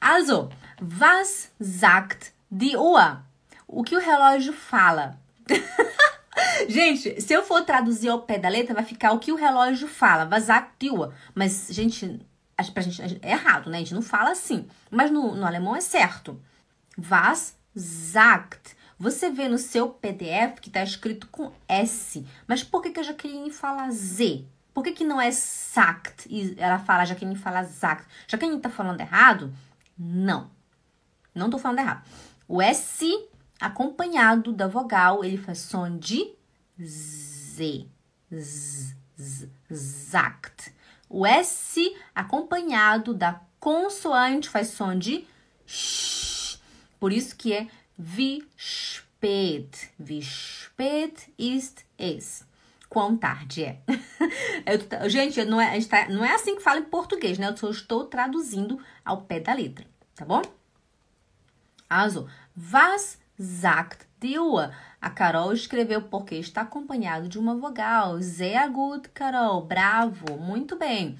Also, was sagt die Uhr? O que o relógio fala? gente, se eu for traduzir ao pé da letra, vai ficar o que o relógio fala. Was sagt die Uhr? Mas, gente, pra gente é errado, né? A gente não fala assim. Mas no, no alemão é certo. Was sagt? Você vê no seu PDF que está escrito com S. Mas por que, que a Jaqueline fala Z? Por que, que não é sagt? E ela fala, Jaqueline fala sagt. Jaqueline está falando errado? Não. Não estou falando errado. O S acompanhado da vogal, ele faz som de Z. Z. O S acompanhado da consoante faz som de sh. Por isso que é? Wie spät ist es? Quão tarde é? Eu, gente, não é, tá, não é assim que fala em português, né? Eu só estou traduzindo ao pé da letra, tá bom? Also, was sagt die? A Carol escreveu porque está acompanhado de uma vogal. Sehr gut, Carol. Bravo. Muito bem.